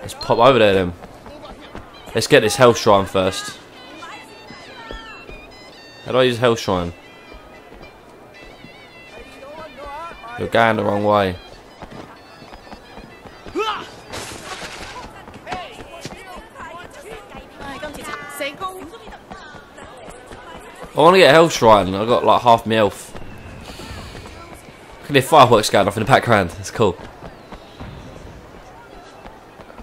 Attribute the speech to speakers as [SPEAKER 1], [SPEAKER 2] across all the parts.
[SPEAKER 1] Let's pop over there then. Let's get this health shrine first. How do I use health shrine? You're going the wrong way. I want to get a health shrine. I got like half my health. Look at the fireworks going off in the background. It's cool.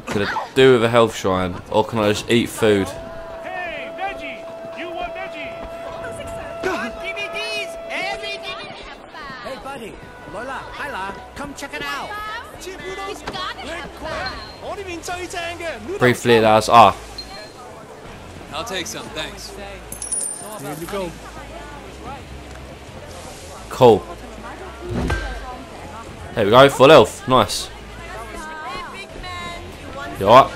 [SPEAKER 1] Could I do with a health shrine, or can I just eat food?
[SPEAKER 2] Hey, veggie! You want veggie?
[SPEAKER 3] DVDs, everything.
[SPEAKER 4] Hey, buddy. Lola, Hyla, come check it out.
[SPEAKER 1] Briefly, it has ah.
[SPEAKER 5] I'll take some, thanks.
[SPEAKER 2] Here you go.
[SPEAKER 1] Cool. There we go, full health. Nice. You alright?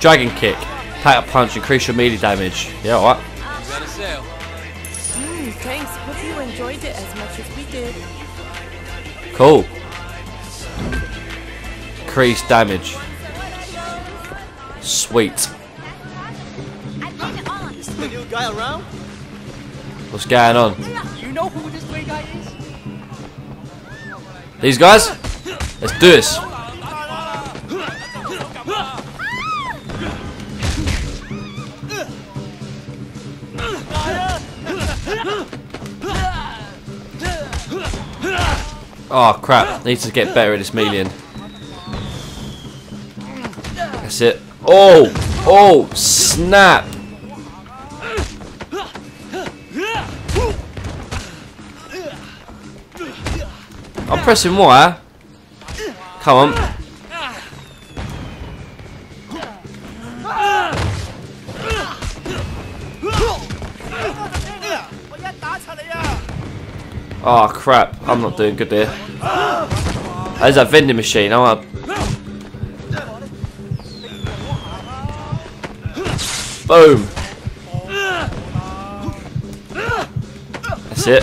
[SPEAKER 1] Dragon kick. Pack a punch, increase your melee damage. Yeah, alright.
[SPEAKER 5] Got a sale.
[SPEAKER 6] Mm, thanks. Hope you enjoyed it as much as we did.
[SPEAKER 1] Cool. Increase damage. Sweet.
[SPEAKER 3] Is the new guy around?
[SPEAKER 1] What's going on?
[SPEAKER 3] You know who this guy is?
[SPEAKER 1] These guys? Let's do this. Oh crap, need to get better at this meleeing. That's it. Oh! Oh! Snap! I'm pressing Y. Come on. Oh crap, I'm not doing good here. There's a vending machine, I'm. Boom. That's it.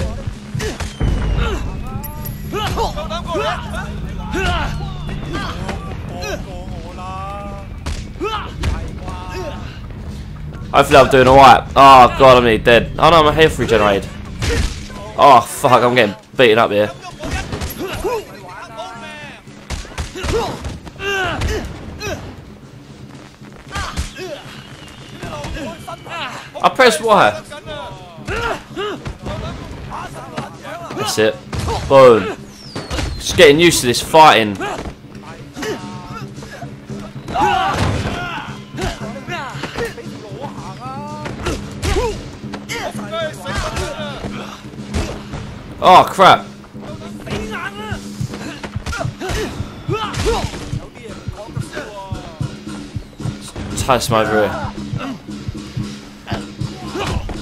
[SPEAKER 1] Hopefully I'm doing alright. Oh god, I'm nearly dead. Oh no, my health regenerated. Oh fuck, I'm getting beaten up here. I pressed Y. That's it. Boom. Just getting used to this fighting. Oh crap. Touch my here.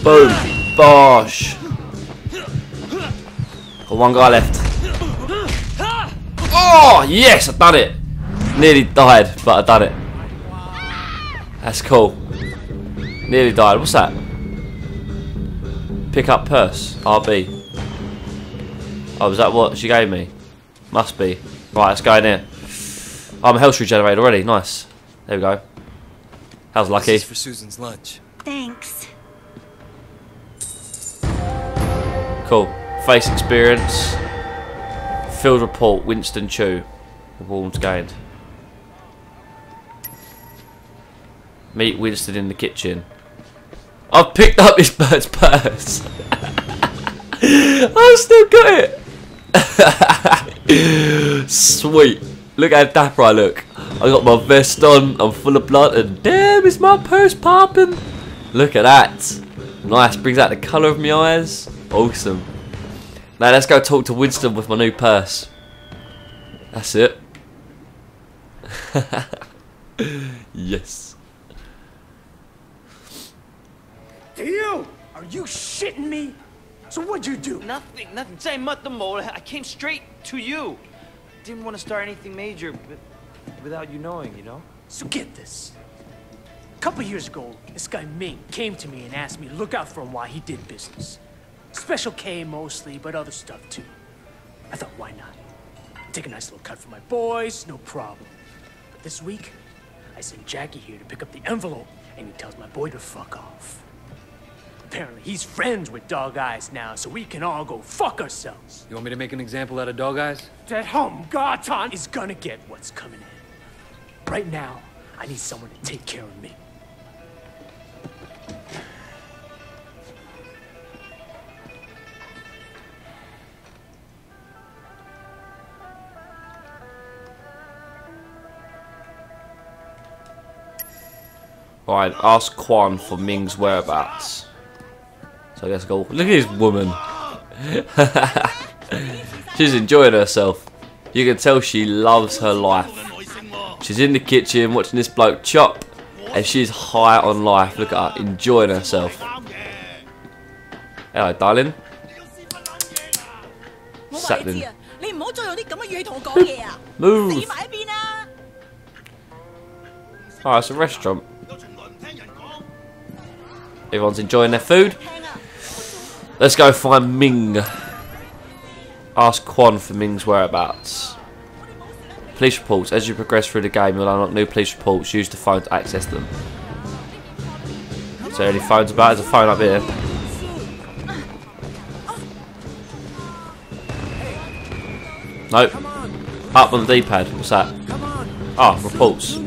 [SPEAKER 1] Boom. Bosh. Got one guy left. Oh, yes, I've done it. Nearly died, but I've done it. That's cool. Nearly died. What's that? Pick up purse. RB. Oh, was that what she gave me? Must be. Right, let's go in here. Oh, I'm health regenerated already. Nice. There we go. How's lucky?
[SPEAKER 5] This is for Susan's lunch.
[SPEAKER 7] Thanks.
[SPEAKER 1] Cool. Face experience. Field report. Winston Chu. The warms gained. Meet Winston in the kitchen. I've picked up this bird's purse. I've still got it. Sweet. Look how dapper I look. I got my vest on. I'm full of blood, and damn, is my purse popping. Look at that. Nice. Brings out the colour of my eyes. Awesome. Now let's go talk to Winston with my new purse. That's it. yes.
[SPEAKER 4] Do You! Are you shitting me? So what'd you do?
[SPEAKER 3] Nothing, nothing. Say mole. I came straight to you. Didn't want to start anything major, but without you knowing, you know.
[SPEAKER 4] So get this. A couple years ago, this guy Ming came to me and asked me to look out for him while he did business. Special K mostly, but other stuff too. I thought, why not? Take a nice little cut for my boys, no problem. But this week, I sent Jackie here to pick up the envelope, and he tells my boy to fuck off. Apparently, he's friends with Dog Eyes now, so we can all go fuck ourselves.
[SPEAKER 5] You want me to make an example out of Dog Eyes?
[SPEAKER 4] That hum Garton is gonna get what's coming in. Right now, I need someone to take care of me.
[SPEAKER 1] Alright, ask Quan for Ming's whereabouts. So let's go. Look at this woman. She's enjoying herself. You can tell she loves her life. She's in the kitchen watching this bloke chop, and she's high on life. Look at her, enjoying herself. Hello, darling.
[SPEAKER 7] Satin.
[SPEAKER 1] Move. Oh, it's a restaurant. Everyone's enjoying their food.，Let's go find Ming. Ask Quan for Ming's whereabouts. Police reports. As you progress through the game, you'll unlock new police reports. Use the phone to access them. There any phones about? There's a phone up here. Nope. Up on the D-pad. What's that? Ah, reports.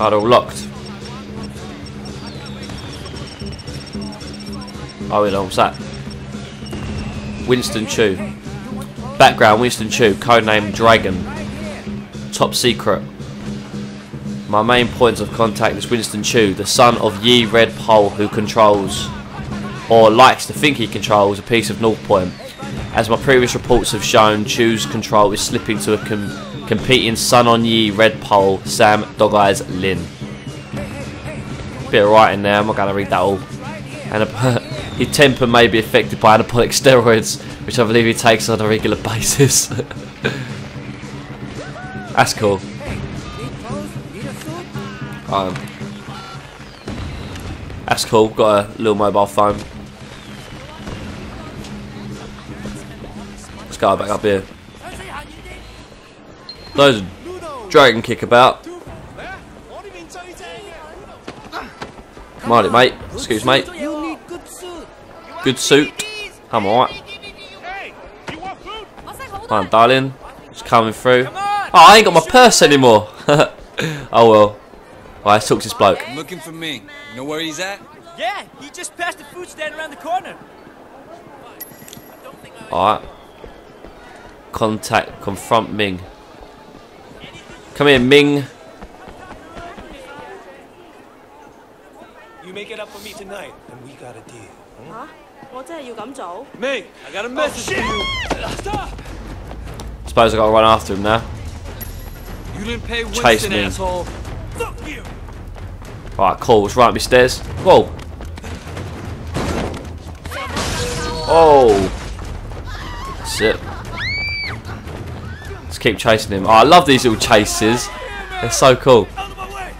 [SPEAKER 1] Oh, they're all locked. Oh, wait, what's that? Winston Chu. Background Winston Chu, codename Dragon. Top secret. My main points of contact is Winston Chu, the son of Yi Red Pole, who controls, or likes to think he controls, a piece of North Point. As my previous reports have shown, Chu's control is slipping to a com- competing Sun On Yee Red Pole, Sam Dog Eyes Lin. Bit of writing there, I'm not going to read that all. And his temper may be affected by anabolic steroids, which I believe he takes on a regular basis. That's cool. Um, that's cool. Got a little mobile phone. Let's go back up here. Those dragon kick about. On, it, mate. Excuse mate. Good suit. Come on.
[SPEAKER 7] alright.
[SPEAKER 1] on, darling. It's coming through. Oh, I ain't got my purse anymore. oh well. Well, let's talk to this bloke.
[SPEAKER 5] I'm looking for me. You know where he's at?
[SPEAKER 3] Yeah, he just passed the food stand around the corner.
[SPEAKER 1] Alright. Contact, confront Ming. Come here, Ming.
[SPEAKER 8] You make it up for me tonight, and we got a deal.
[SPEAKER 6] Huh? 我真系要咁做？
[SPEAKER 8] Ming, I got a message for you. Stop!
[SPEAKER 1] Suppose I gotta run after him now.
[SPEAKER 5] You didn't pay
[SPEAKER 1] Chase
[SPEAKER 5] Winston,
[SPEAKER 1] me.
[SPEAKER 5] asshole.
[SPEAKER 8] Fuck you!
[SPEAKER 1] Alright, cool. It's right up my stairs. Whoa. Oh. That's it. Let's keep chasing him. Oh, I love these little chases. They're so cool.
[SPEAKER 8] Out of my way!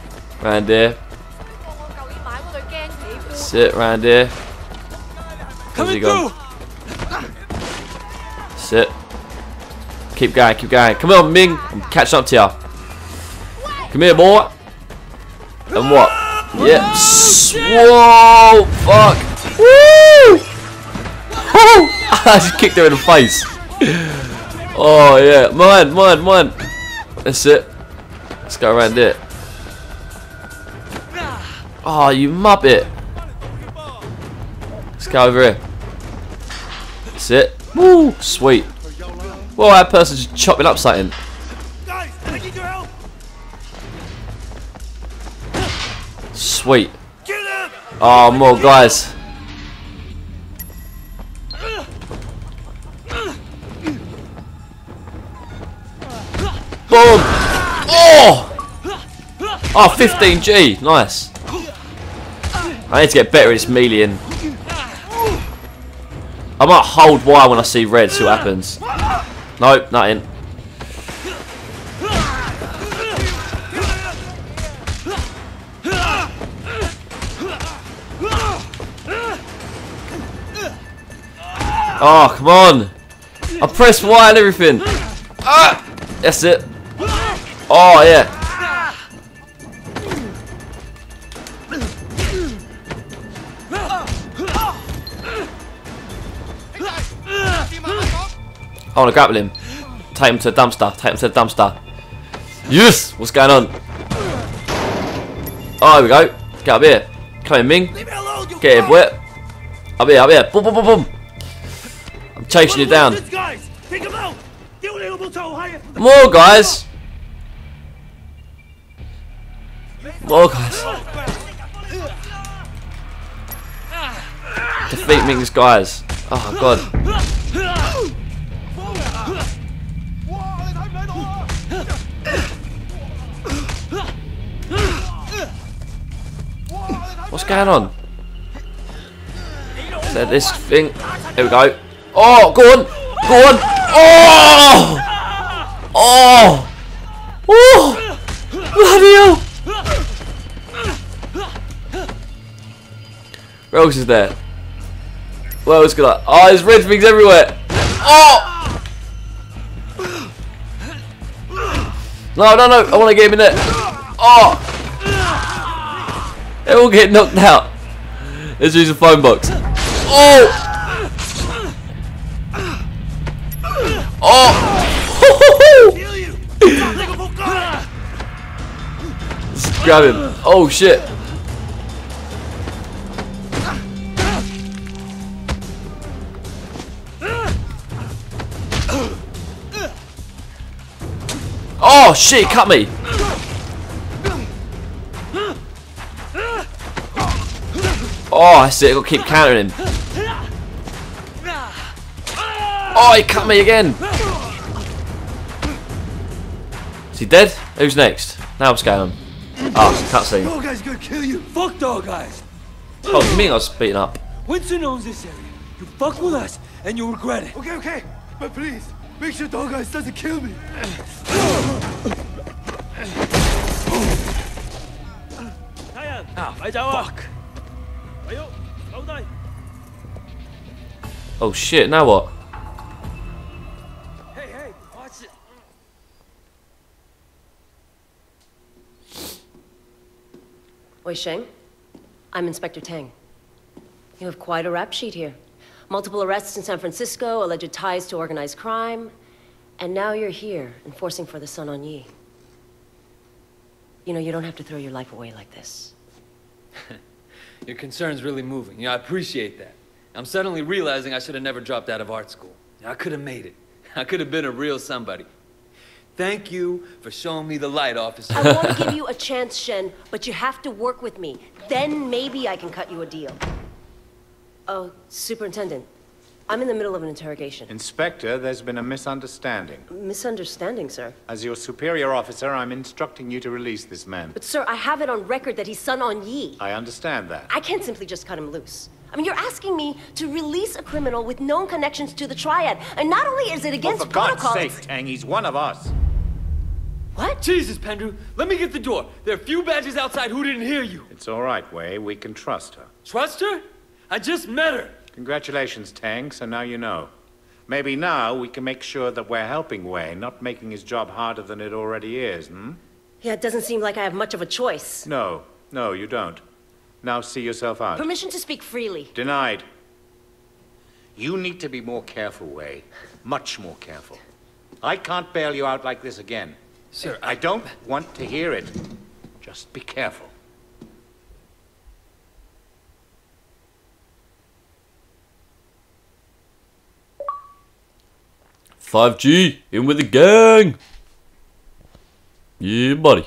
[SPEAKER 1] Round here.
[SPEAKER 6] 我旧年买嗰对惊喜裤，
[SPEAKER 1] Sit round here. Where's he
[SPEAKER 8] through!
[SPEAKER 1] Sit. Keep going, keep going. Come on, Ming. I'm catching up to you. Come here, boy. And what? Yep. S- Whoa! Fuck! Woo! Woo! I just kicked her in the face. Oh yeah, mine, mine, mine. That's it. Let's go around it. Oh, you muppet. Let's go over here. That's it. Woo! Sweet. Whoa, that person just chopping up something. Sweet. Oh, more guys. Boom! Oh! Oh, 15G. Nice. I need to get better at this meleeing. I might hold Y when I see red, see what happens. Nope, nothing. Oh, come on! I pressed Y and everything. Ah! That's it. Oh yeah. Want to grapple him. Take him to the dumpster. Take him to the dumpster. Yes! What's going on? Oh, here we go. Get up here. Come in, Ming.
[SPEAKER 8] Alone,
[SPEAKER 1] Get him, boy. Up here, up here. Boom, boom, boom, boom. I'm chasing you down.
[SPEAKER 8] These guys! Take them out! Get one able to higher!
[SPEAKER 1] More guys. More guys. Defeat Ming's guys. Oh god. What's going on? That this thing? Here we go. Oh, go on. Go on. Oh! Oh! Oh! Bloody hell! Where else is there? Where else could I? Oh, there's red things everywhere! Oh! No, no, no! I want to get him in there! Oh! Get knocked out! Let's use a phone box. Oh! Oh! Let's grab him. Oh shit. Oh shit, cut me. Oh, I see. I got to keep countering him. Oh, he cut me again. Is he dead? Who's next? Now what's going on? Ah, cutscene.
[SPEAKER 8] Dog guy's gonna kill you!
[SPEAKER 5] Fuck dog guys.
[SPEAKER 1] Oh, you mean I was beaten up?
[SPEAKER 5] Winston owns this area. You fuck with us, and you'll regret it.
[SPEAKER 8] Okay, okay, but please, make sure dog guys doesn't kill me!
[SPEAKER 5] Ah, fuck.
[SPEAKER 1] Oh shit, now what?
[SPEAKER 5] Hey, hey, watch it.
[SPEAKER 9] Wei Shen, I'm Inspector Tang. You have quite a rap sheet here. Multiple arrests in San Francisco, alleged ties to organized crime, and now you're here, enforcing for the Sun On Yee. You know, you don't have to throw your life away like this.
[SPEAKER 5] Your concern's really moving. Yeah, I appreciate that. I'm suddenly realizing I should have never dropped out of art school. I could have made it. I could have been a real somebody. Thank you for showing me the light, officer.
[SPEAKER 9] I want to give you a chance, Shen, but you have to work with me. Then maybe I can cut you a deal. Oh, Superintendent, I'm in the middle of an interrogation.
[SPEAKER 10] Inspector, there's been a misunderstanding.
[SPEAKER 9] Misunderstanding, sir.
[SPEAKER 10] As your superior officer, I'm instructing you to release this man.
[SPEAKER 9] But, sir, I have it on record that he's Sun On Yee.
[SPEAKER 10] I understand that.
[SPEAKER 9] I can't simply just cut him loose. I mean, you're asking me to release a criminal with known connections to the Triad, and not only is it
[SPEAKER 10] Oh,
[SPEAKER 9] against
[SPEAKER 10] for God's sake, Tang, he's one of us.
[SPEAKER 9] What?
[SPEAKER 5] Jesus, Pendrew, let me get the door. There are a few badges outside who didn't hear you.
[SPEAKER 10] It's all right, Wei. We can trust her.
[SPEAKER 5] Trust her? I just met her.
[SPEAKER 10] Congratulations, Tang, so now you know. Maybe now we can make sure that we're helping Wei, not making his job harder than it already is, hmm?
[SPEAKER 9] Yeah, it doesn't seem like I have much of a choice.
[SPEAKER 10] No, no, you don't. Now see yourself out.
[SPEAKER 9] Permission to speak freely.
[SPEAKER 10] Denied. You need to be more careful, Wei. Much more careful. I can't bail you out like this again.
[SPEAKER 5] Sir,
[SPEAKER 10] I don't want to hear it. Just be careful.
[SPEAKER 1] Five G in with the gang. Yeah, buddy.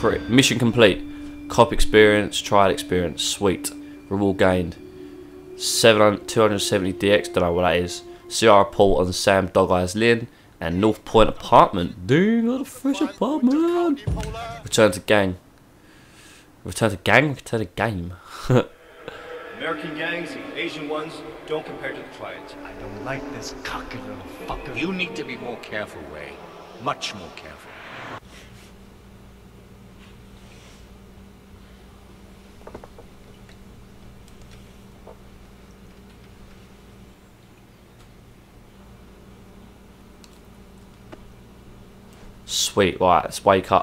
[SPEAKER 1] Crit. Mission complete. Cop experience, trial experience. Sweet. Reward gained. 700, 270 DX. Don't know what that is. CR report on Sam Dog Eyes Lin and North Point apartment. Dang, got a fresh apartment. Return to gang. Return to gang. Return to game.
[SPEAKER 11] American gangs, Asian ones, don't compare to the triads.
[SPEAKER 4] I don't like this cocky little fucker.
[SPEAKER 10] You need to be more careful, Wei. Much more careful.
[SPEAKER 1] Sweet, right, let's wake up.